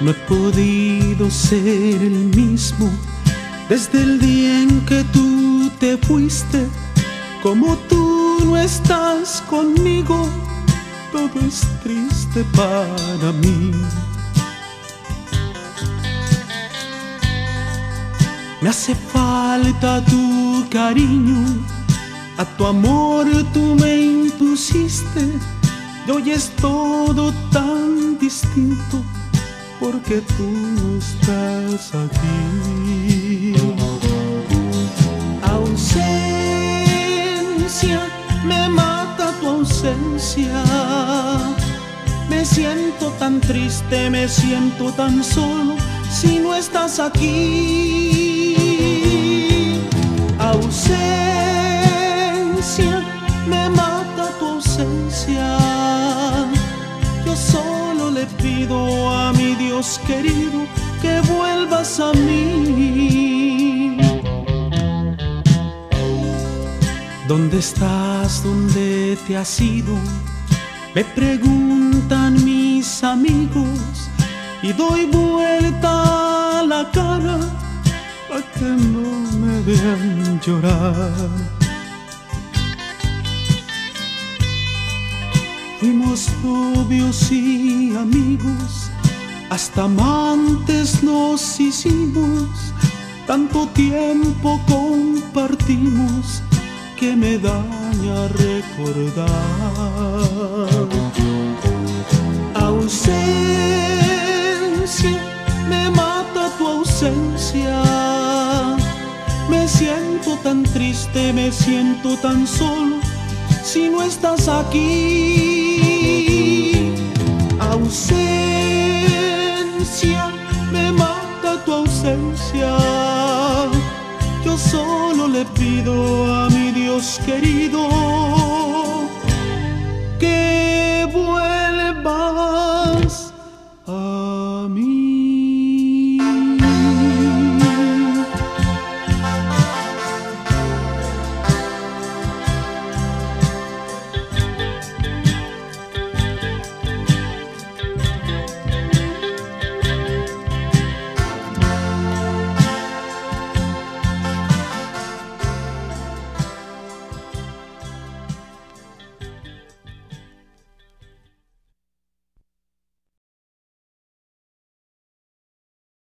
No he podido ser el mismo desde el día en que tú te fuiste. Como tú no estás conmigo, todo es triste para mí. Me hace falta tu cariño, a tu amor tú me impusiste, y hoy es todo tan distinto porque tú no estás aquí. Ausencia, me mata tu ausencia. Me siento tan triste, me siento tan solo si no estás aquí. Ausencia, me mata tu ausencia. Yo solo le pido a Querido que vuelvas a mí. ¿Dónde estás? ¿Dónde te has ido? Me preguntan mis amigos y doy vuelta a la cara para que no me vean llorar. Fuimos novios y amigos, hasta amantes nos hicimos, tanto tiempo compartimos que me daña recordar. Ausencia, me mata tu ausencia. Me siento tan triste, me siento tan solo si no estás aquí. Ausencia, Yo solo le pido a mi Dios querido